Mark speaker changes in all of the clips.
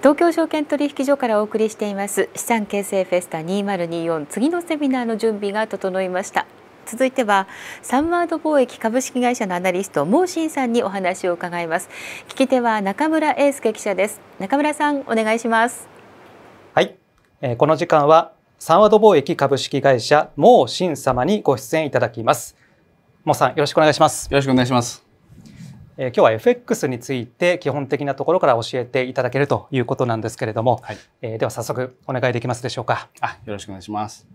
Speaker 1: 東京証券取引所からお送りしています。資産形成フェスタ2024次のセミナーの準備が整いました。続いてはサンワード貿易株式会社のアナリストモーシンさんにお話を伺います。聞き手は中村英介記者です。中村さんお願いします。
Speaker 2: はい、えー、この時間はサンワード貿易株式会社モーシン様にご出演いただきます。モーさんよろしくお願いします。
Speaker 3: よろしくお願いします
Speaker 2: えー、今日は FX について基本的なところから教えていただけるということなんですけれども、はい、えー、では早速お願いできますでしょうか。
Speaker 3: あよろしくお願いします。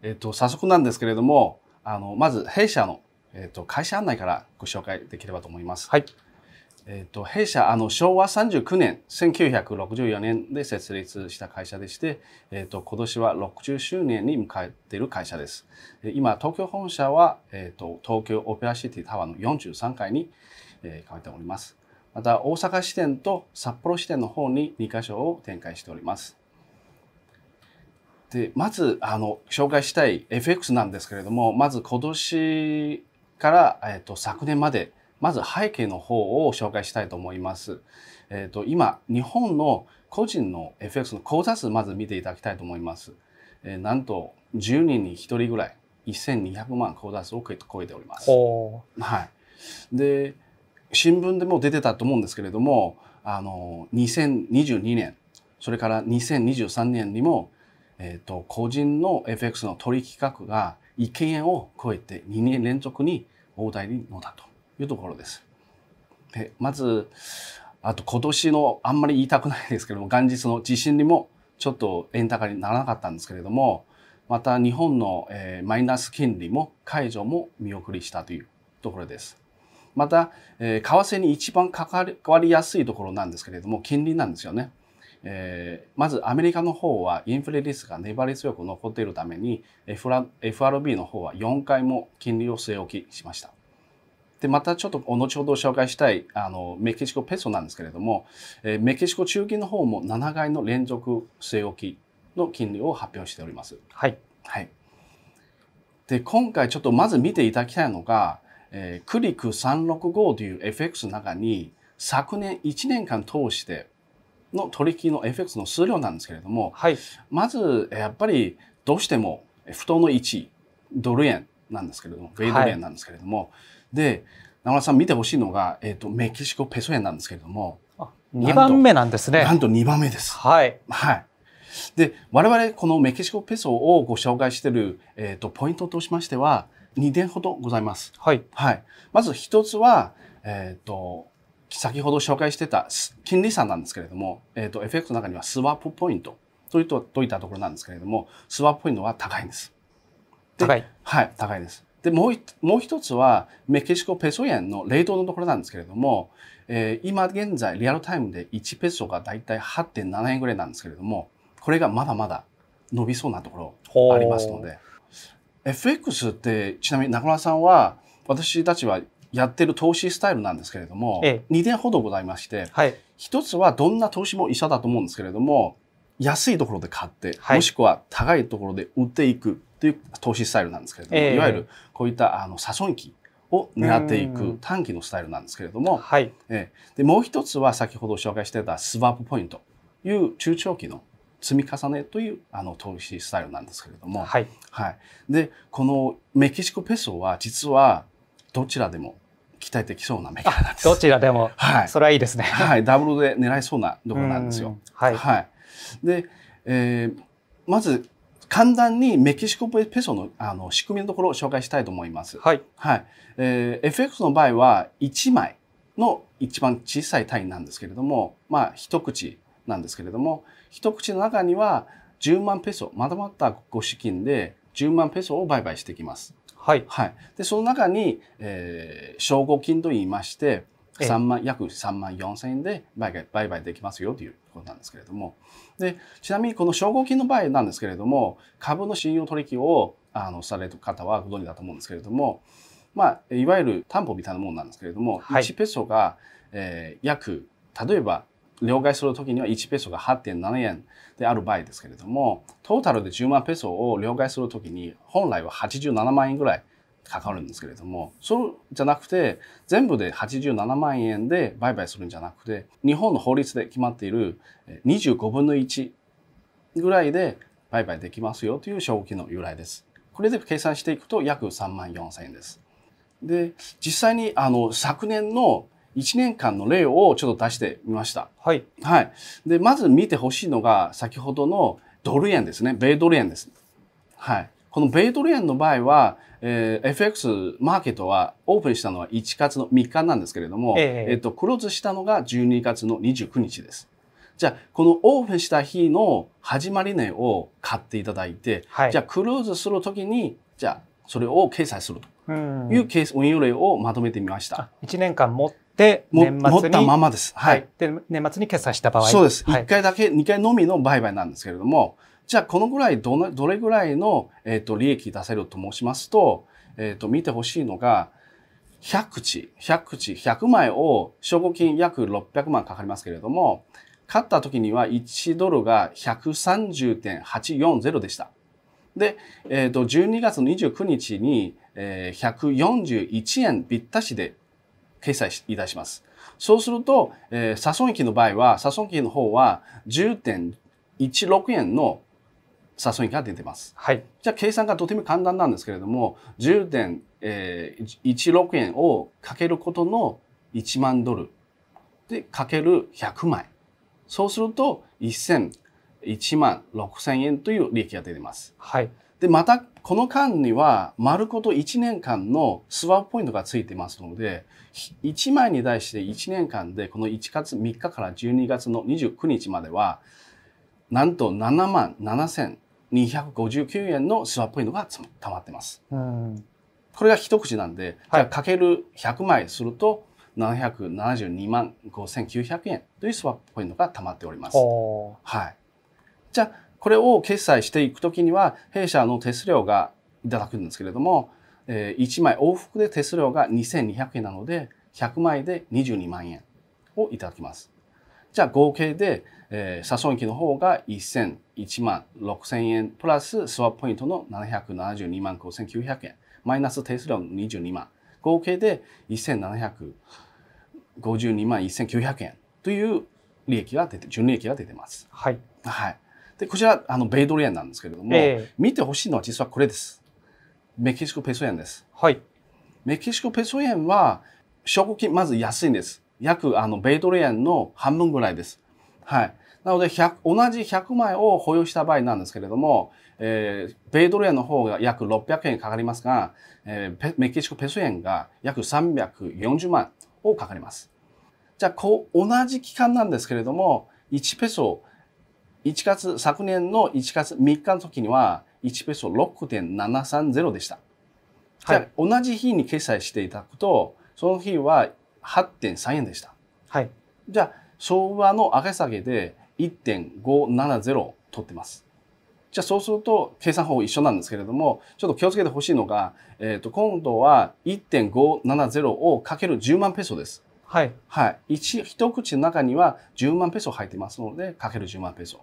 Speaker 3: えっ、ー、と早速なんですけれども、あのまず弊社のえっ、と会社案内からご紹介できればと思います。はい。えっ、と弊社あの昭和39年1964年で設立した会社でして、えっ、と今年は60周年に迎えている会社です。今東京本社はえっ、と東京オペラシティタワーの43階にえー、考えております。また、大阪支店と札幌支店の方に2カ所を展開しております。で、まず、あの、紹介したい FX なんですけれども、まず今年から、え、ー、と、昨年まで、まず背景の方を紹介したいと思います。えっ、ー、と、今、日本の個人の FX の口座数、まず見ていただきたいと思います。えー、なんと、10人に1人ぐらい、1200万口座数を超えております。はい。で、新聞でも出てたと思うんですけれどもあの2022年それから2023年にも、えーと、個人の FX の取引額が1件円を超えて2年連続に大台に乗ったというところです。でまずあと今年のあんまり言いたくないですけども元日の地震にもちょっと円高にならなかったんですけれどもまた日本の、えー、マイナス金利も解除も見送りしたというところです。また、えー、為替に一番関わりやすいところなんですけれども、金利なんですよね。えー、まずアメリカの方はインフレリスクが粘り強く残っているために FRB の方は4回も金利を据え置きしました。で、またちょっと後ほど紹介したいあのメキシコペソなんですけれども、えー、メキシコ中金の方も7回の連続据え置きの金利を発表しております。
Speaker 2: はい。
Speaker 3: はい。で、今回ちょっとまず見ていただきたいのが、えー、クリック365という FX の中に昨年1年間通しての取引の FX の数量なんですけれども、はい、まずやっぱりどうしても不当の1ドル円なんですけれども、米ドル円なんですけれども、はい、で、名村さん見てほしいのが、えっ、ー、と、メキシコペソ円なんですけれども、
Speaker 2: 2番目なんですね。
Speaker 3: なんと2番目です。
Speaker 2: はい。
Speaker 3: はい。で、我々このメキシコペソをご紹介している、えっ、ー、と、ポイントとしましては、2点ほどございます。
Speaker 2: はい。
Speaker 3: はい。まず一つは、えっ、ー、と、先ほど紹介してた金利差なんですけれども、えっ、ー、と、FX の中にはスワップポイントといったといったところなんですけれども、スワップポイントは高いんです。
Speaker 2: 高い
Speaker 3: はい、高いです。で、もうもう一つは、メキシコペソ円のレートのところなんですけれども、えー、今現在、リアルタイムで1ペソがだいたい8.7円ぐらいなんですけれども、これがまだまだ伸びそうなところありますので、FX ってちなみに中村さんは私たちはやってる投資スタイルなんですけれども、ええ、2点ほどございまして、はい、一つはどんな投資も一緒だと思うんですけれども安いところで買って、はい、もしくは高いところで売っていくという投資スタイルなんですけれども、え、いわゆるこういったあの差損益を狙っていく短期のスタイルなんですけれども、はい、えでもう一つは先ほど紹介してたスワップポイントという中長期の積み重ねというあの投資スタイルなんですけれども、はい、はい、でこのメキシコペソは実はどちらでも期待できそうな銘柄なんです。
Speaker 2: どちらでも、はい、それはいいですね。
Speaker 3: はい、ダブルで狙いそうなところなんですよ。はい、はい、で、えー、まず簡単にメキシコペソのあの仕組みのところを紹介したいと思います。はい。はい。えー、FX の場合は1枚の一番小さい単位なんですけれども、まあ一口なんですけれども、一口の中には10万ペソ、まとまったご資金で10万ペソを売買してきます。
Speaker 2: はい。
Speaker 3: はい。で、その中に、えー、証拠金と言いまして、3万、約3万4千円で売買売買できますよということなんですけれども。で、ちなみにこの証拠金の場合なんですけれども、株の信用取引をあのされる方はご存知だと思うんですけれども、まあ、いわゆる担保みたいなものなんですけれども、はい、1ペソが、えー、約、例えば両替するときには1ペソが8.7円である場合ですけれども、トータルで10万ペソを両替するときに、本来は87万円ぐらいかかるんですけれども、そうじゃなくて、全部で87万円で売買するんじゃなくて、日本の法律で決まっている25分の1ぐらいで売買できますよという証拠の由来です。これで計算していくと約3万4千円です。で、実際にあの昨年の1年間の例をちょっと出してみました。
Speaker 2: はい。
Speaker 3: はい。で、まず見てほしいのが先ほどのドル円ですね。米ドル円です。はい。この米ドル円の場合は、えー、FX マーケットはオープンしたのは1月の3日なんですけれども、えー、えっと、クローズしたのが12月の29日です。じゃあ、このオープンした日の始まり値を買っていただいて、はい、じゃあ、クローズするときに、じゃあ、それを掲載するというケース、運用例をまとめてみました。
Speaker 2: 1年間持って年末に？持
Speaker 3: ったままです。はい。
Speaker 2: で、年末に決済した場合。
Speaker 3: そうです。1回だけ、2回のみの売買なんですけれども、じゃあ、このぐらいどの、どれぐらいの、えっ、ー、と、利益出せると申しますと、えっ、ー、と、見てほしいのが、100口、100口、100枚を、証拠金約600万かかりますけれども、買った時には1ドルが130.840でした。で、えっ、ー、と、12月29日に、えー、141円ぴったしで掲載いたします。そうすると、えー、差損益の場合は、差損益の方は10.16円の差損益が出てます。
Speaker 2: はい。
Speaker 3: じゃあ計算がとても簡単なんですけれども、10.16円をかけることの1万ドルでかける100枚。そうすると1000、1万6000円という利益が出ています。
Speaker 2: はい。
Speaker 3: で、また、この間には、丸ごと1年間のスワップポイントがついてますので、1枚に対して1年間で、この1月3日から12月の29日までは、なんと7万7259円のスワップポイントが溜まってます。これが一口なんで、はい、じゃあかける100枚すると、772万5900円というスワップポイントが溜まっております。はい。じゃあ、これを決済していくときには、弊社の手数料がいただくんですけれども、えー、1枚往復で手数料が2200円なので、100枚で22万円をいただきます。じゃあ合計で、えー、差損益の方が1000、1万6000円プラススワップポイントの772万5900円、マイナス手数料の22万、合計で1700 52万1900円という利益が出て、純利益が出てます。
Speaker 2: はい。
Speaker 3: はい。で、こちら、あの、米ドル円なんですけれども、えー、見てほしいのは実はこれです。メキシコペソ円です。
Speaker 2: はい。
Speaker 3: メキシコペソ円は、証拠金、まず安いんです。約、あの、米ドル円の半分ぐらいです。はい。なので、同じ100枚を保有した場合なんですけれども、えー、米ドル円の方が約600円かかりますが、えー、メキシコペソ円が約340万をかかります。じゃあ、こう、同じ期間なんですけれども、1ペソ、1月、昨年の1月3日の時には、1ペソ6.730でした。はい、じゃあ、同じ日に決済していただくと、その日は8.3円でした。
Speaker 2: はい。
Speaker 3: じゃあ、相場の上げ下げで1.570取ってます。じゃあそうすると計算法一緒なんですけれども、ちょっと気をつけてほしいのが、えっ、ー、と、今度は1.570をかける10万ペソです。
Speaker 2: はい。
Speaker 3: はい。一、一口の中には10万ペソ入ってますので、かける10万ペソ。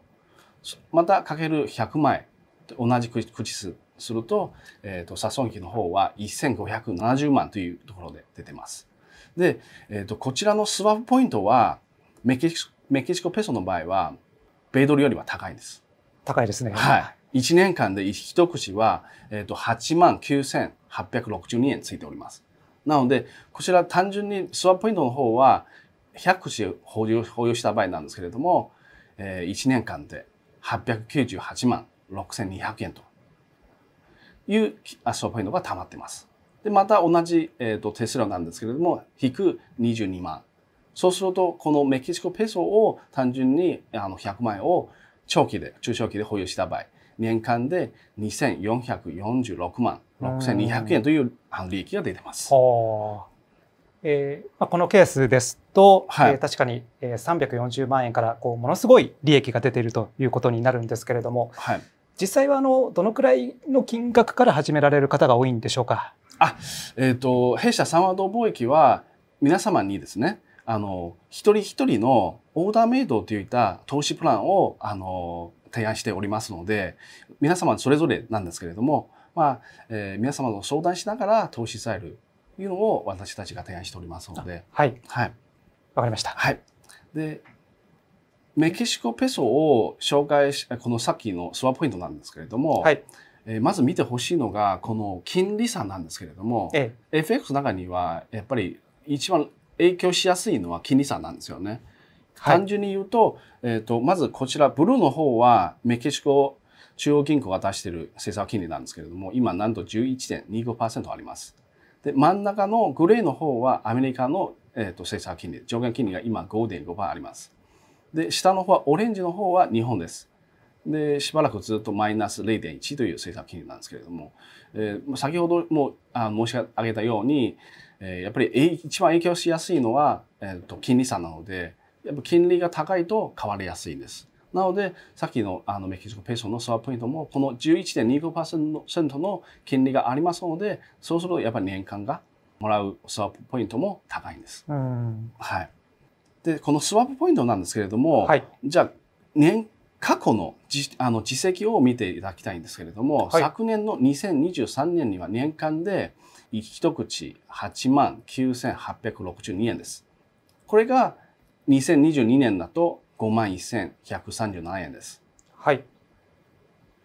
Speaker 3: また、かける100枚。同じ口数すると、えっ、ー、と、差損益の方は1570万というところで出てます。で、えっ、ー、と、こちらのスワップポイントは、メキシコ、メキシコペソの場合は、米ドルよりは高いです。
Speaker 2: 高いですね。
Speaker 3: はい。1年間で一口は、えっ、ー、と、8万9862円ついております。なので、こちら単純にスワップポイントの方は、100口保有保有した場合なんですけれども、えー、1年間で898万6200円というスワップポイントが溜まっています。で、また同じ、えーと、手数料なんですけれども、引く22万。そうすると、このメキシコペソを単純にあの100万円を長期で、中長期で保有した場合、年間で2446万6200円という利益が出てます。
Speaker 2: えーまあ、このケースですと、はい、えー、確かに340万円からこうものすごい利益が出ているということになるんですけれども、
Speaker 3: はい、
Speaker 2: 実際はあのどのくらいの金額から始められる方が多いんでしょうか？
Speaker 3: あ、えっ、ー、と弊社三和堂貿易は皆様にですね、あの一人一人のオーダーメイドといった投資プランをあの提案しておりますので、皆様それぞれなんですけれども、まあえー、皆様と相談しながら投資されるというのを私たちが提案しておりますので。
Speaker 2: はい。
Speaker 3: はい。
Speaker 2: わかりました。
Speaker 3: はい。で、メキシコペソを紹介し、このさっきのスワポイントなんですけれども、はい、えー、まず見てほしいのが、この金利差なんですけれども、ええ、FX の中には、やっぱり一番影響しやすいのは金利差なんですよね。はい、単純に言うと、えっ、ー、と、まずこちら、ブルーの方はメキシコ中央銀行が出している政策金利なんですけれども、今なんと11.25%あります。で、真ん中のグレーの方はアメリカの、えーと、政策金利、上限金利が今5.5%あります。で、下の方はオレンジの方は日本です。で、しばらくずっとマイナス0.1という政策金利なんですけれども、えー、先ほどもあ申し上げたように、えー、やっぱり一番影響しやすいのは、えーと、金利差なので、やっぱ金利が高いと変わりやすいんです。なので、さっきのあのメキシコペソのスワップポイントも、この11.25%の金利がありますので、そうするとやっぱり年間がもらうスワップポイントも高いんです。はい。で、このスワップポイントなんですけれども、はい、じゃあ、年、過去のじあの実績を見ていただきたいんですけれども、はい、昨年の2023年には年間で一口8万9862円です。これが2022年だと5万1137円です。
Speaker 2: はい。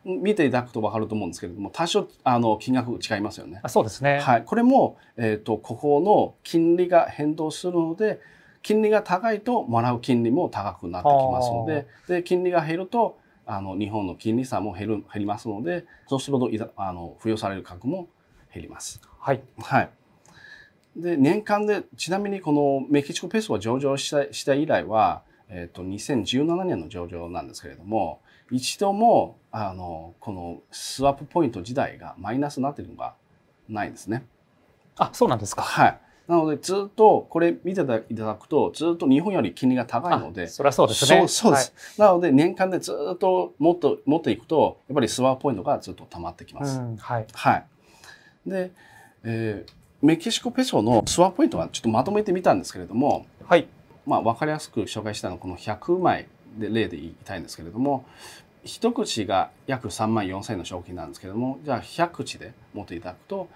Speaker 3: 見ていただくと分かると思うんですけれども、多少あの金額違いますよね。
Speaker 2: あそうですね。
Speaker 3: はい。これも、えっ、ー、と、ここの金利が変動するので、金利が高いともらう金利も高くなってきますので、で、金利が減ると、あの、日本の金利差も減る、減りますので、そうすると、あの、付与される額も減ります。
Speaker 2: はい。
Speaker 3: はい。で、年間で、ちなみにこのメキシコペソが上場したした以来は、えっ、ー、と、2017年の上場なんですけれども、一度も、あの、このスワップポイント自体がマイナスになっているのがないんですね。
Speaker 2: あ、そうなんですか。
Speaker 3: はい。なので、ずっと、これ見ていただくと、ずっと日本より金利が高いので。
Speaker 2: そりゃそうですね。
Speaker 3: そうです、はい、なので、年間でずっともっと、もっといくと、やっぱりスワップポイントがずっと溜まってきます。うん、
Speaker 2: はい。
Speaker 3: はい。で、えー、メキシコペソのスワップポイントはちょっとまとめてみたんですけれども、
Speaker 2: はい。
Speaker 3: まあ、分かりやすく紹介したのはこの100枚で例で言いたいんですけれども一口が約3万4千円の賞金なんですけれどもじゃあ100口で持っていただくと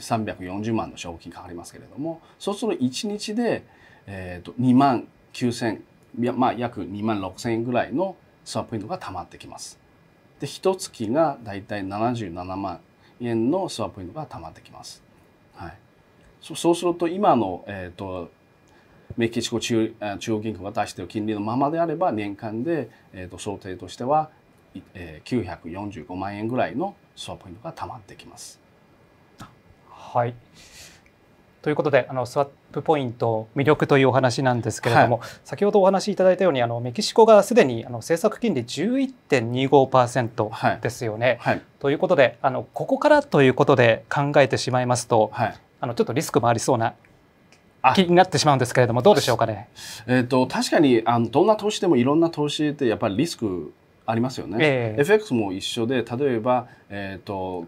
Speaker 3: 340万の賞金かかりますけれどもそうすると1日で、えー、と2万9千まあ、約2万6千円ぐらいのスワップポイントが貯まってきます。で一月がだいたい77万円のスワップポイントが貯まってきます。はい、そうすると今の、えーとメキシコ中中央銀行が出している金利のままであれば年間で、えー、と想定としては、えー、945万円ぐらいのスワップポイントがたまってきます。
Speaker 2: はいということであのスワップポイント魅力というお話なんですけれども、はい、先ほどお話しいただいたようにあのメキシコがすでにあの政策金利11.25%ですよね。はいはい、ということであのここからということで考えてしまいますと、あのちょっとリスクもありそうな気になってしまうんですけれどもどうでしょうかね。
Speaker 3: えっ、ー、と確かにあのどんな投資でもいろんな投資ってやっぱりリスクありますよね。えー、FX も一緒で例えばえっ、ー、と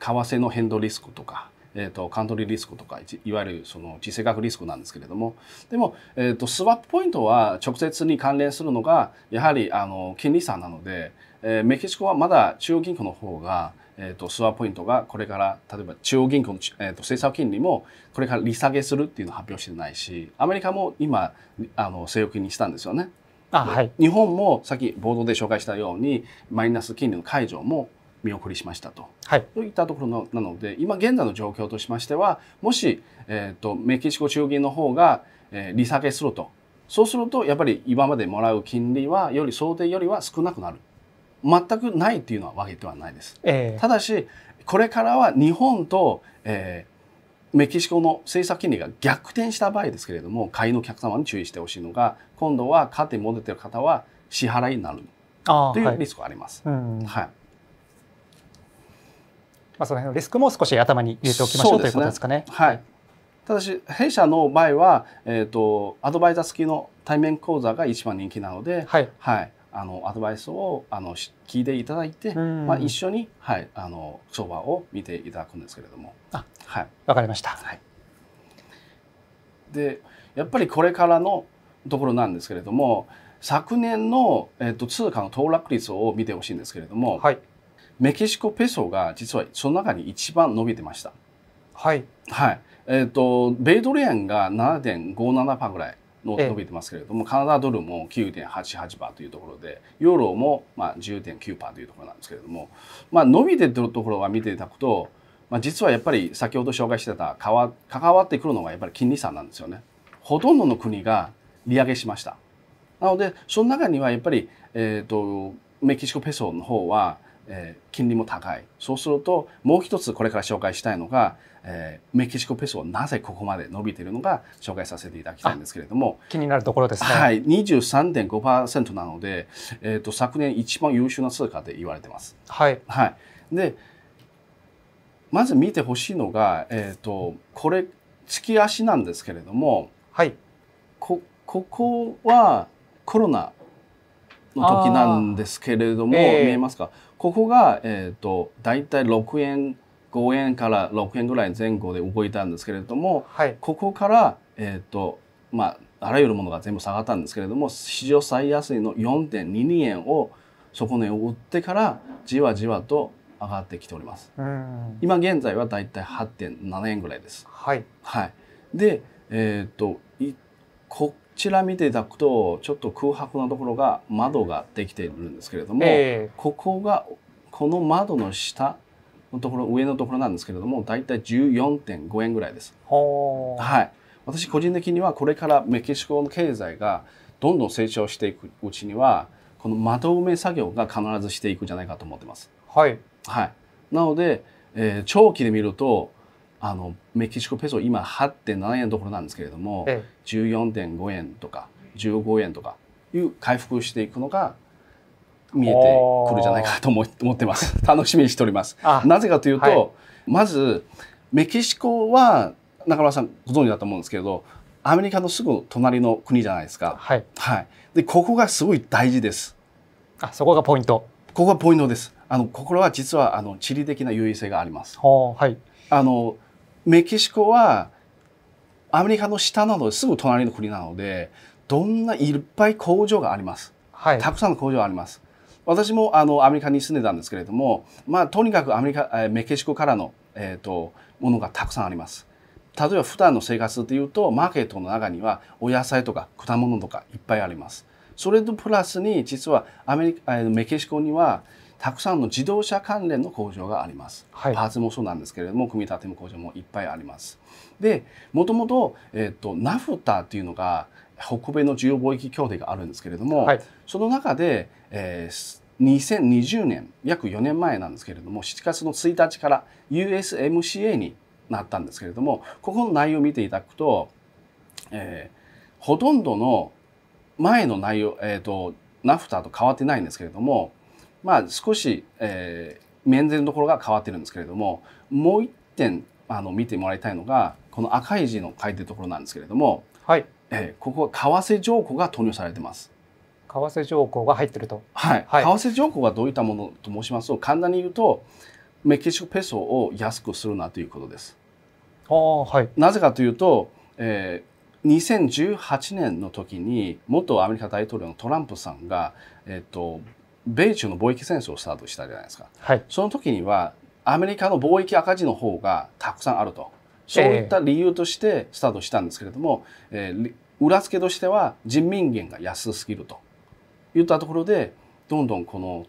Speaker 3: 為替の変動リスクとか。えーと、カントリーリスクとかいわゆるその地政学リスクなんですけれどもでも、えーと、スワップポイントは直接に関連するのがやはりあの金利差なので、えー、メキシコはまだ中央銀行の方がえーと、スワーポイントがこれから例えば中央銀行の、えーと、政策金利もこれから利下げするっていうのを発表してないしアメリカも今あの据え置きにしたんですよね。
Speaker 2: あはい、
Speaker 3: 日本もさっきボードで紹介したようにマイナス金利の解除も見送りしましたと。
Speaker 2: はい、
Speaker 3: といったところのなので今現在の状況としましてはもし、えーと、メキシコ中央銀の方が、えー、利下げするとそうするとやっぱり今までもらう金利はより想定よりは少なくなる。全くないっていうのはわけではないです。えー、ただしこれからは日本と、えー、メキシコの政策金利が逆転した場合ですけれども買いのお客様に注意してほしいのが今度は買って戻っている方は支払いになるというリスクがあります。はい、うんはい
Speaker 2: まあ、その辺のリスクも少し頭に入れておきましょう、ね、ということですかね。
Speaker 3: はい。ただし弊社の場合は、えーと、アドバイザー付きの対面講座が一番人気なので、はい、はい、あのアドバイスをあの聞いていただいて、まあ、一緒に、はい、あの相場を見ていただくんですけれども。
Speaker 2: あはい、わかりました。
Speaker 3: はい、でやっぱりこれからのところなんですけれども昨年の、えっと、通貨の騰落率を見てほしいんですけれども、はいメキシコペソが実はその中に一番伸びてました。
Speaker 2: はい。
Speaker 3: はい。えっ、と、米ドル円が7.57%ぐらいの
Speaker 2: ええ
Speaker 3: 伸びてますけれども、カナダドルも9.88%というところで、ユーロもまあ10.9%というところなんですけれども、まあ伸びてるところは見ていただくと、まあ、実はやっぱり先ほど紹介してたかわ関わってくるのがやっぱり金利差なんですよね。ほとんどの国が利上げしました。なので、その中にはやっぱり、えっ、と、メキシコペソの方は、えー金利も高い。そうすると、もう一つこれから紹介したいのが、えーメキシコペソはなぜここまで伸びているのか紹介させていただきたいんですけれども、
Speaker 2: 気になるところですね。
Speaker 3: はい、23.5%なので、えー、と昨年一番優秀な通貨で言われてます。
Speaker 2: はい。
Speaker 3: はい、でまず見てほしいのが、えー、とこれ月足なんですけれども
Speaker 2: はい。
Speaker 3: こここはコロナの時なんですけれども、
Speaker 2: ええ
Speaker 3: 見えますか？ここが、えー、と大体6円5円から6円ぐらい前後で動いたんですけれども
Speaker 2: はい。
Speaker 3: ここから、えーとまあ、あらゆるものが全部下がったんですけれども史上最安値の4.22円を底値を売ってからじわじわと上がってきております。
Speaker 2: うん。
Speaker 3: 今現在はだいたい8.7円ぐらいです。
Speaker 2: はい。
Speaker 3: はい、で、えっ、といこちら見ていただくとちょっと空白なところが窓ができているんですけれども、
Speaker 2: え
Speaker 3: ここがこの窓の下のところ上のところなんですけれどもだいたい14.5円ぐらいです。はい、私個人的にはこれからメキシコの経済がどんどん成長していくうちにはこの窓埋め作業が必ずしていくんじゃないかと思ってます。
Speaker 2: はい。
Speaker 3: はい、なので、えー長期で見るとあのメキシコペソ今8.7円のところなんですけれども
Speaker 2: え
Speaker 3: 14.5円とか15円とかいう回復していくのが見えてくるんじゃないかと思ってます。楽しみにしております。
Speaker 2: あ
Speaker 3: なぜかというと、
Speaker 2: はい
Speaker 3: まずメキシコは中村さんご存知だと思うんですけれどアメリカのすぐ隣の国じゃないですか。
Speaker 2: はい。
Speaker 3: はい、でここがすごい大事です。
Speaker 2: あ、そこがポイント。
Speaker 3: ここがポイントです。あのここは実はあの地理的な優位性があります。
Speaker 2: はい。
Speaker 3: あのメキシコはアメリカの下なのですぐ隣の国なのでどんないっぱい工場があります。
Speaker 2: はい。
Speaker 3: たくさんの工場があります。私もあのアメリカに住んでたんですけれども、まあ、とにかくアメリカ、えーメキシコからの、えー、とものがたくさんあります。例えば普段の生活でいうとマーケットの中にはお野菜とか果物とかいっぱいあります。それとプラスに実はアメリカ、えーメキシコにはたくさんの自動車関連の工場があります。
Speaker 2: はい
Speaker 3: パーツもそうなんですけれども組み立ての工場もいっぱいあります。でもともと,、えー、とナフタっていうのが北米の自由貿易協定があるんですけれども、
Speaker 2: はい。
Speaker 3: その中で、えー2020年約4年前なんですけれども7月の1日から USMCA になったんですけれどもここの内容を見ていただくと、えーほとんどの前の内容、えー、とナフタと変わってないんですけれどもまあ少し、えー面前のところが変わってるんですけれどももう一点あの見てもらいたいのがこの赤い字の書いてるところなんですけれども、
Speaker 2: はい。
Speaker 3: えーここは為替条項が投入されてます。
Speaker 2: 為替条項が入ってると。
Speaker 3: はい、
Speaker 2: はい
Speaker 3: 為替条項はどういったものと申しますと簡単に言うとメキシコペソを安くするなということです。
Speaker 2: ほー。はい。
Speaker 3: なぜかというと、えー2018年の時に元アメリカ大統領のトランプさんが、えっと米中の貿易戦争をスタートしたじゃないですか。
Speaker 2: はい。
Speaker 3: その時にはアメリカの貿易赤字の方がたくさんあるとそういった理由としてスタートしたんですけれども、えーり裏付けとしては人民元が安すぎるといったところでどんどんこの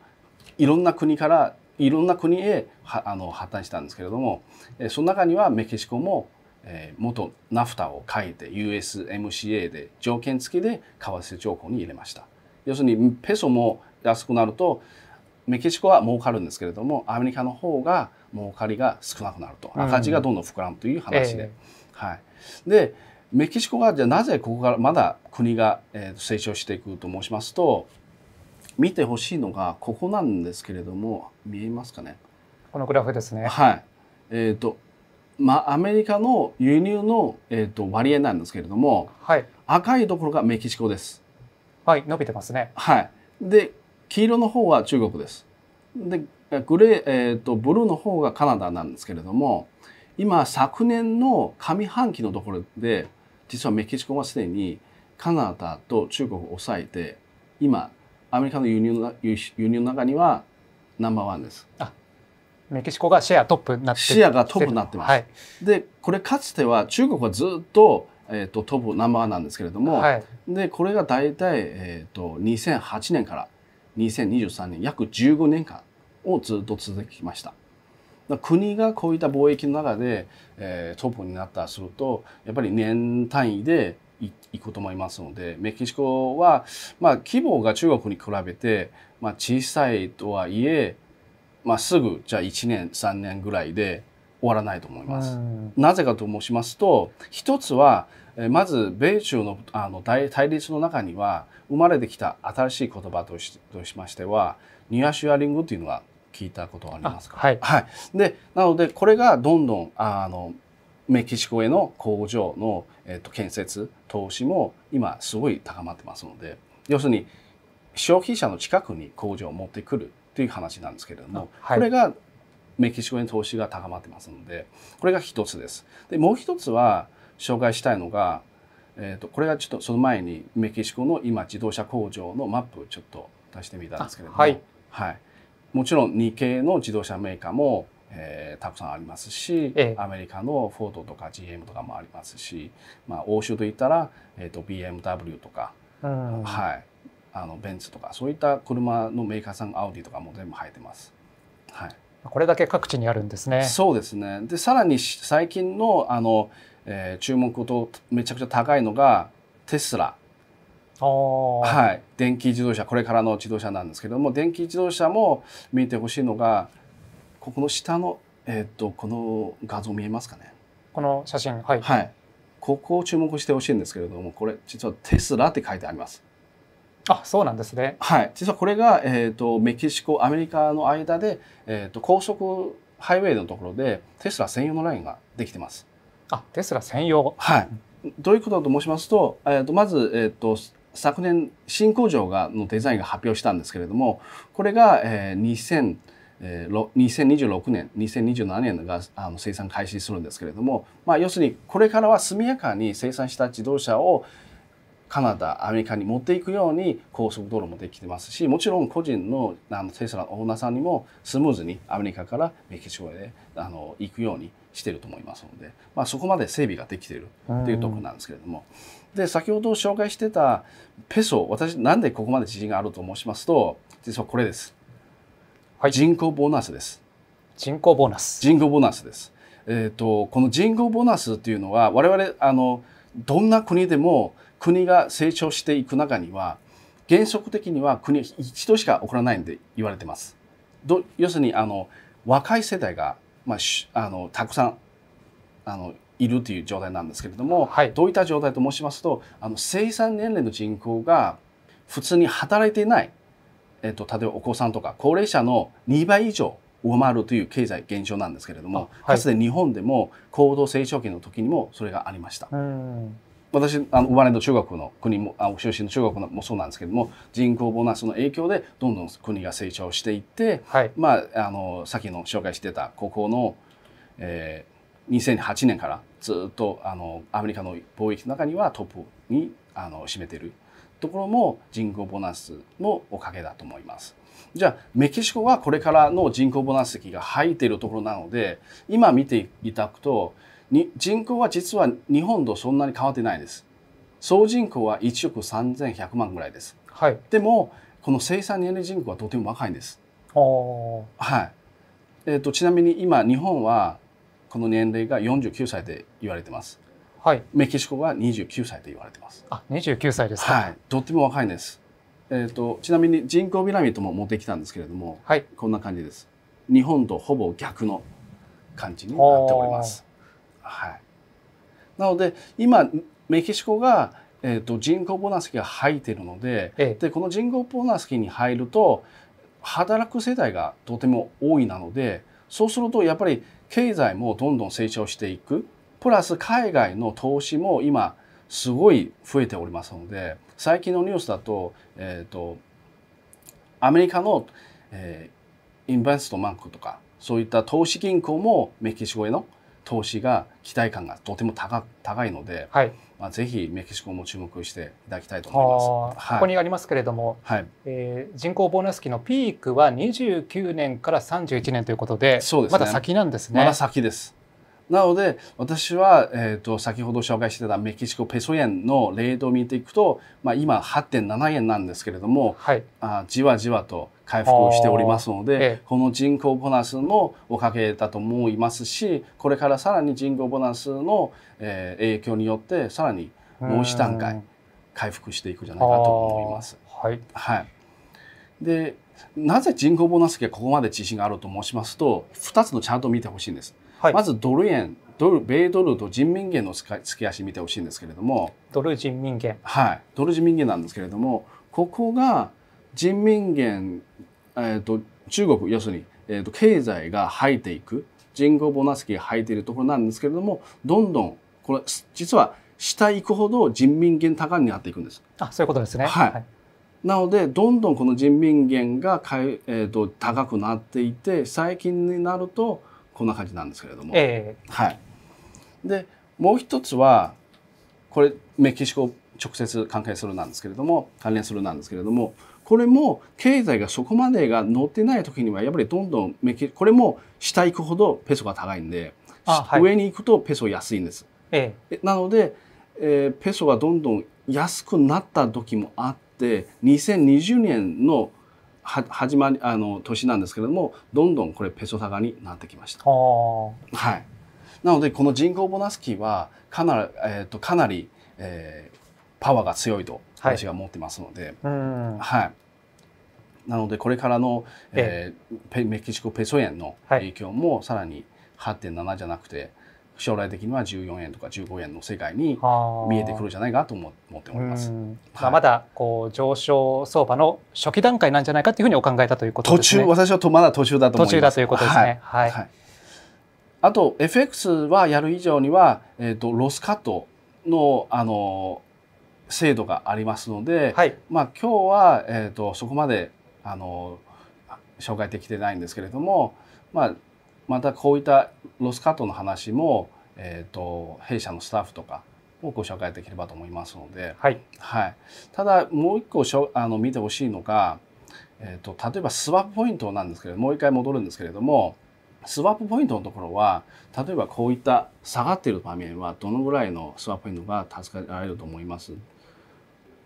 Speaker 3: いろんな国からいろんな国へはあの破綻したんですけれども、えーその中にはメキシコも、えー元ナフタを書いて USMCA で条件付きで為替条項に入れました。要するにペソも安くなるとメキシコは儲かるんですけれどもアメリカの方が儲かりが少なくなると
Speaker 2: うん
Speaker 3: 赤字がどんどん膨らむという話で、
Speaker 2: え
Speaker 3: はい、でメキシコがじゃあなぜここからまだ国が、えー成長していくと申しますと見てほしいのがここなんですけれども見えますかね？
Speaker 2: このグラフですね。
Speaker 3: はいえっ、とまあアメリカの輸入の、えー、と割合なんですけれども
Speaker 2: はい。
Speaker 3: 赤いところがメキシコです
Speaker 2: はい。伸びてますね。
Speaker 3: はい。で、黄色の方は中国です。で、グレー、えーと、ブルーの方がカナダなんですけれども、今、昨年の上半期のところで、実はメキシコはすでにカナダと中国を抑えて、今、アメリカの輸入の輸輸入の中にはナンバーワンです。
Speaker 2: メキシコがシェアトップになって
Speaker 3: シェアがトップになってます。
Speaker 2: はい。
Speaker 3: でこれかつては中国はずっと,、えー、とトップナンバーワンなんですけれども、
Speaker 2: はい。
Speaker 3: でこれが大体、えー、と2008年から2023年約15年間をずっと続きました。国がこういった貿易の中で、えートップになったとするとやっぱり年単位でいいくと思いますのでメキシコは、まあ、規模が中国に比べて、まあ、小さいとはいえ、まあ、すぐじゃあ1年3年ぐらいで終わらないと思います。
Speaker 2: うん
Speaker 3: なぜかと申しますと一つはえーまず米中のあの対対立の中には生まれてきた新しい言葉としとしましてはニュアシュアリングというのが聞いたことはありますか？
Speaker 2: あはい。
Speaker 3: はい、でなのでこれがどんどんあのメキシコへの工場の、えっと建設投資も今すごい高まってますので要するに消費者の近くに工場を持ってくるという話なんですけれども、
Speaker 2: はい。
Speaker 3: これがメキシコへの投資が高まってますのでこれが一つです。でもう一つは紹介したいのが、えー、とこれがちょっとその前にメキシコの今自動車工場のマップをちょっと出してみたんですけれども、
Speaker 2: あはい。
Speaker 3: はい。もちろん日系の自動車メーカーも、えーたくさんありますし、
Speaker 2: ええ。
Speaker 3: アメリカのフォードとか GM とかもありますし、まあ、欧州といったら、えー、と BMW とか、
Speaker 2: うん。
Speaker 3: はい、あのベンツとかそういった車のメーカーさんアウディとかも全部入ってます。はい。
Speaker 2: これだけ各地にあるんですね。
Speaker 3: そうですね。で、さらにし最近のあの、えー注目とめちゃくちゃ高いのがテスラ。はい。電気自動車、これからの自動車なんですけども、電気自動車も見てほしいのが、ここの下の、えっ、と、この画像見えますかね？
Speaker 2: この写真、はい。
Speaker 3: はい。ここを注目してほしいんですけれども、これ実はテスラって書いてあります。
Speaker 2: あ、そうなんですね。
Speaker 3: はい。実はこれが、えっ、と、メキシコ、アメリカの間で、えっ、と、高速ハイウェイのところでテスラ専用のラインができてます。
Speaker 2: あ、テスラ専用。
Speaker 3: はい。どういうことと申しますと、えー、とまず、えー、と昨年新工場がのデザインが発表したんですけれどもこれが、えー、2000えー、2026年2027年があの生産開始するんですけれども、まあ、要するにこれからは速やかに生産した自動車をカナダアメリカに持っていくように高速道路もできてますしもちろん個人のあのテスラのオーナーさんにもスムーズにアメリカからメキシコへあの行くようにしてると思いますので、まあ、そこまで整備ができているっていうところなんですけれどもで先ほど紹介してたペソ私なんでここまで自信があると申しますと実はこれです、
Speaker 2: はい
Speaker 3: 人口ボーナスです
Speaker 2: 人口ボーナス。
Speaker 3: 人口ボーナスです。えー、とこの人口ボーナスっていうのは我々あのどんな国でも国が成長していく中には原則的には国一度しか起こらないんで言われてます。ど要するにあの若い世代が、まあ、しあのたくさんあのいるという状態なんですけれども、
Speaker 2: はい。
Speaker 3: どういった状態と申しますとあの生産年齢の人口が普通に働いていない、えっと、例えばお子さんとか高齢者の2倍以上上回るという経済現象なんですけれども、
Speaker 2: あはい。
Speaker 3: かつて日本でも高度成長期の時にもそれがありました。
Speaker 2: うん。
Speaker 3: 私あの生まれの中国の国もあ出身の中国のもそうなんですけれども人口ボーナスの影響でどんどん国が成長していって
Speaker 2: はい。
Speaker 3: まあ、あのさっきの紹介してたここの、えー、2008年からずっとあのアメリカの貿易の中にはトップにあの占めているところも人口ボーナスのおかげだと思います。じゃあメキシコはこれからの人口ボーナス席が入っているところなので今見ていただくとに人口は実は日本とそんなに変わってないです。総人口は1億3100万ぐらいです。
Speaker 2: はい。
Speaker 3: でもこの生産年齢人口はとても若いんです。はい。えっ、とちなみに今日本はこの年齢が49歳で言われてます。
Speaker 2: はい。
Speaker 3: メキシコは29歳で言われてます。
Speaker 2: あ、29歳ですか。
Speaker 3: はい。とっても若いんです。えっ、とちなみに人口ピラミッドも持ってきたんですけれども、
Speaker 2: はい。
Speaker 3: こんな感じです。日本とほぼ逆の感じになっております。はい。なので今メキシコがえー、と人口ボーナス期が入っているので
Speaker 2: ええ
Speaker 3: でこの人口ボーナス期に入ると働く世代がとても多いなのでそうするとやっぱり経済もどんどん成長していくプラス海外の投資も今すごい増えておりますので最近のニュースだと,、えー、とアメリカの、えーインベストマンクとかそういった投資銀行もメキシコへの投資が期待感がとても高高いので、
Speaker 2: はい
Speaker 3: まあ、ぜひメキシコも注目していただきたいと思います。
Speaker 2: ここにありますけれども、
Speaker 3: はい
Speaker 2: えー人口ボーナス期のピークは29年から31年ということで
Speaker 3: そうですね
Speaker 2: まだ先なんですね。
Speaker 3: まだ先です。なので私は、えー、と先ほど紹介してたメキシコペソ円のレートを見ていくと、まあ、今8.7円なんですけれども
Speaker 2: はい。
Speaker 3: あじわじわと回復をしておりますので、
Speaker 2: ええ。
Speaker 3: この人口ボーナスのおかげだと思いますしこれからさらに人口ボーナスの、えー影響によってさらにもう一段階
Speaker 2: うん
Speaker 3: 回復していくんじゃないかと思います。
Speaker 2: はい。
Speaker 3: はい、でなぜ人口ボーナス期がここまで自信があると申しますと2つのチャートを見てほしいんです。
Speaker 2: はい、
Speaker 3: まずドル円ドル米ドルと人民元の付け足見てほしいんですけれども、
Speaker 2: ドル人民元。
Speaker 3: はい、ドル人民元なんですけれどもここが人民元、えー、と中国要するに、えー、と経済が入っていく人口ボーナス期が入っているところなんですけれどもどんどんこれ実は下行くほど人民元高になっていくんです。
Speaker 2: あそういうことですね。
Speaker 3: はい。なのでどんどんこの人民元がかい、えー、と高くなっていて最近になるとこんな感じなんですけれども。
Speaker 2: え
Speaker 3: はい、でもう一つはこれメキシコ直接関係するなんですけれども関連するなんですけれどもこれも経済がそこまでが乗ってない時にはやっぱりどんどんメキこれも下行くほどペソが高いんで、
Speaker 2: あはい
Speaker 3: 上に行くとペソ安いんです。
Speaker 2: ええ
Speaker 3: えなので、えーペソがどんどん安くなった時もあって2020年のは始まりあの年なんですけれどもどんどんこれペソ高になってきました。
Speaker 2: えは
Speaker 3: はい、なのでこの人口ボーナス期はかなり,、えー、とかなり、えーパワーが強いと
Speaker 2: はい。
Speaker 3: 私が思ってますので、
Speaker 2: あうん。
Speaker 3: はい。なのでこれからの、えーペメキシコペソ円の
Speaker 2: はい。
Speaker 3: 影響もさらに8.7じゃなくて将来的には14円とか15円の世界に
Speaker 2: はあ
Speaker 3: 見えてくるんじゃないかと思思っております。はい
Speaker 2: まだこう上昇相場の初期段階なんじゃないかというふうにお考えたということ
Speaker 3: 途
Speaker 2: ですね。
Speaker 3: 中私はとまだ途中だと思います。
Speaker 2: 途中だということですね。はい。
Speaker 3: はい、あと FX はやる以上には、えー、とロスカットのあの制度がありますので、
Speaker 2: はい。
Speaker 3: まあ、今日は、えー、とそこまであの紹介できてないんですけれども、まあ、またこういったロスカットの話も、えー、と弊社のスタッフとかをご紹介できればと思いますので、
Speaker 2: はい。
Speaker 3: はい、ただもう一個しょあの見てほしいのが、えー、と例えばスワップポイントなんですけれどももう一回戻るんですけれどもスワップポイントのところは例えばこういった下がっている場面はどのぐらいのスワップポイントが助けられると思います？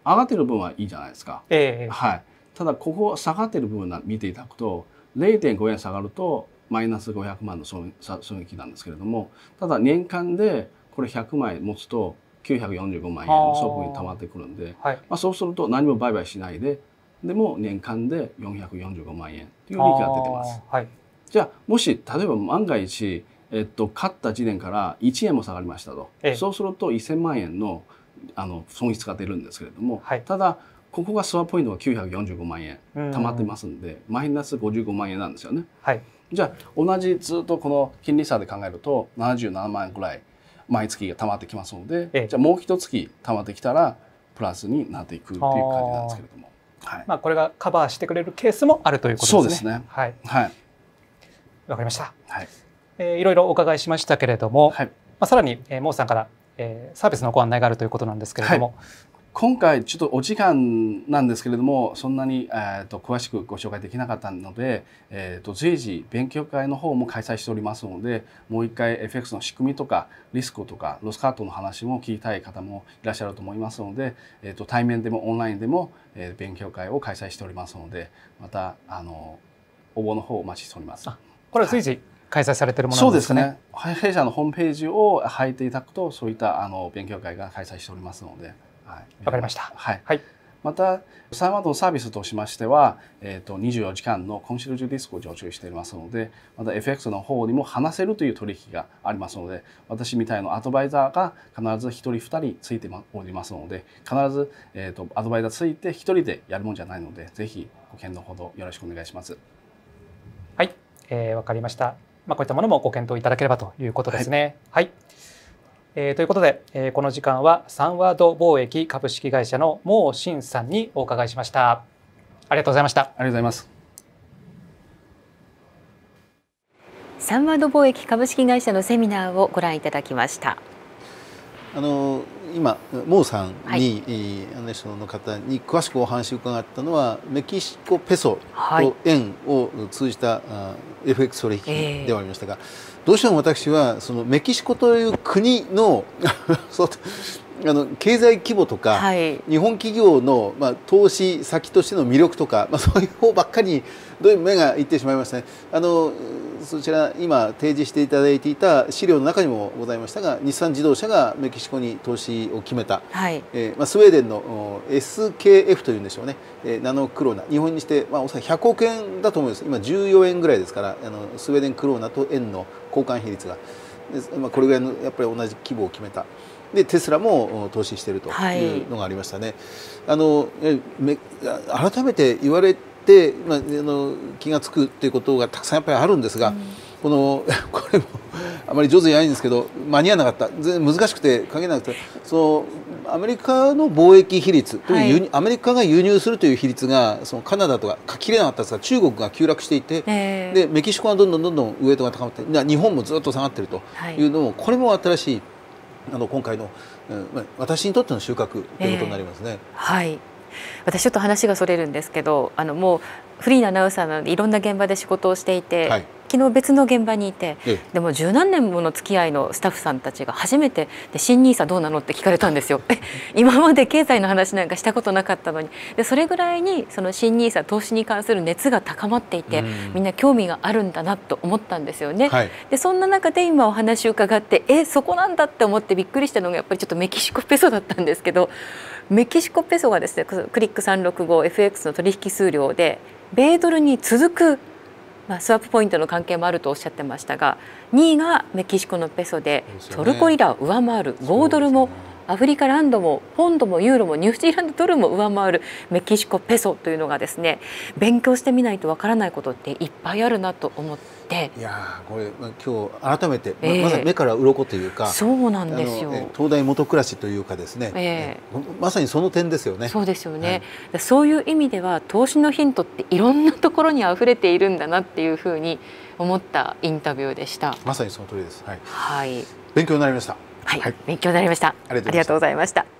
Speaker 3: 上がってる分はいいじゃないですか。
Speaker 2: ええ。
Speaker 3: はい、ただここ下がってる部分を見ていただくと0.5円下がるとマイナス500万の損益なんですけれどもただ年間でこれ100枚持つと945万円の損益に溜まってくるんで
Speaker 2: はい。
Speaker 3: まあ、そうすると何も売買しないででも年間で445万円という利益が出てます。
Speaker 2: はい。
Speaker 3: じゃあもし例えば万が一、えっと、買った時点から1円も下がりましたと、
Speaker 2: ええ
Speaker 3: そうすると1000万円のあの損失が出るんですけれども、
Speaker 2: はい
Speaker 3: ただここがスワポイントが945万円
Speaker 2: うん
Speaker 3: 溜まってますんで、マイナス55万円なんですよね。
Speaker 2: はい。
Speaker 3: じゃあ同じずっとこの金利差で考えると77万円ぐらい毎月が溜まってきますので、
Speaker 2: ええ
Speaker 3: じゃあもう一月溜まってきたらプラスになっていくっていう感じなんですけれども。はい
Speaker 2: まあこれがカバーしてくれるケースもあるということですね。
Speaker 3: そうですね
Speaker 2: はい。
Speaker 3: はい
Speaker 2: わかりました。
Speaker 3: はい
Speaker 2: えーいろいろお伺いしましたけれども、
Speaker 3: はい、
Speaker 2: まあさらに、えー、モーさんから、えーサービスのご案内があるということなんですけれども、
Speaker 3: 今回ちょっとお時間なんですけれどもそんなに、えー、と詳しくご紹介できなかったので、えー、と随時勉強会の方も開催しておりますのでもう一回 FX の仕組みとかリスクとかロスカートの話も聞きたい方もいらっしゃると思いますので、えー、と対面でもオンラインでも、えー勉強会を開催しておりますのでまたあの応募の方お待ちしております。
Speaker 2: あこれは随時開催されているもの
Speaker 3: そうで
Speaker 2: なんですね？
Speaker 3: ね。はい弊社のホームページを入っていただくとそういったあの勉強会が開催しておりますので、はい。
Speaker 2: わかりました
Speaker 3: はい。
Speaker 2: はい
Speaker 3: またサーバーのサービスとしましては、えー、と24時間のコンシェルジュリスクを常駐しておりますのでまた FX の方にも話せるという取引がありますので私みたいなアドバイザーが必ず1人2人ついておりますので必ず、えー、とアドバイザーついて1人でやるもんじゃないのでぜひご検討ほどよろしくお願いします。
Speaker 2: はい、えーわかりました。まあ、こういったものもご検討いただければということですね。はい。えーということで、えーこの時間はサンワード貿易株式会社のモーシンさんにお伺いしました。ありがとうございました。
Speaker 3: ありがとうございます。
Speaker 1: サンワード貿易株式会社のセミナーをご覧いただきました
Speaker 4: あの今モーさんに、はい、アナリストの方に詳しくお話を伺ったのはメキシコペソと円を通じた、はい、FX 取引ではありましたが、えー、どうしても私はそのメキシコという国の あの経済規模とか、はい、日本企業の、まあ、投資先としての魅力とか、まあ、そういう方ばっかりにどういう目がいってしまいましたね。あのそちら今提示していただいていた資料の中にもございましたが日産自動車がメキシコに投資を決めた、はい、えー、まあ、スウェーデンの SKF というんでしょうね、えー、ナノクローナ。日本にして、まあ、おそらく100億円だと思います。今14円ぐらいですからあのスウェーデンクローナと円の交換比率が。で、まあ、これぐらいのやっぱり同じ規模を決めた。でテスラも投資しているというのがありましたね。はい、あの改めて言われて、まあ、あの気が付くということがたくさんやっぱりあるんですが、うん、この これもあまり上手にないんですけど間に合わなかった。難しくて書けなくてそのアメリカの貿易比率、はい、アメリカが輸入するという比率がそのカナダとか書ききれなかったんですが中国が急落していて、えー、でメキシコはどんどんどんどんウエイトが高まって日本もずっと下がっているとい。うのも、はい、これも新しいあの今回の、うん、私にとっての収穫ということになりますね。えー、
Speaker 1: はい私ちょっと話がそれるんですけどあのもうフリーのアナウンサーなのでいろんな現場で仕事をしていて、はい、昨日別の現場にいて、ええ、でも十何年もの付き合いのスタッフさんたちが初めてで新ニーサどうなのって聞かれたんですよ。今まで経済の話なんかしたことなかったのにでそれぐらいにその新ニーサ投資に関する熱が高まっていて、みんな興味があるんだなと思ったんですよね。はい、でそんな中で今お話を伺ってえそこなんだって思ってびっくりしたのがやっぱりちょっとメキシコペソだったんですけどメキシコペソがですねクリック 365FX の取引数量で米ドルに続くまあ、スワップポイントの関係もあるとおっしゃってましたが2位がメキシコのペソでトルコリラを上回る5ドルもアフリカランドもポンドもユーロもニュージーランドドルも上回るメキシコペソというのがですね勉強してみないとわからないことっていっぱいあるなと思って。
Speaker 4: いやこれ今日改めて、えー、まさに目から鱗というか
Speaker 1: そうなんですよ。
Speaker 4: 東大元暮らしというかですね、えー、まさにその点ですよね。
Speaker 1: そうですよね、はい、そういう意味では投資のヒントっていろんなところに溢れているんだなっていうふうに思ったインタビューでした。
Speaker 4: まさにその通りです。はい、
Speaker 1: はい、
Speaker 4: 勉強になりました
Speaker 1: はい、勉強になりました。ありがとうございました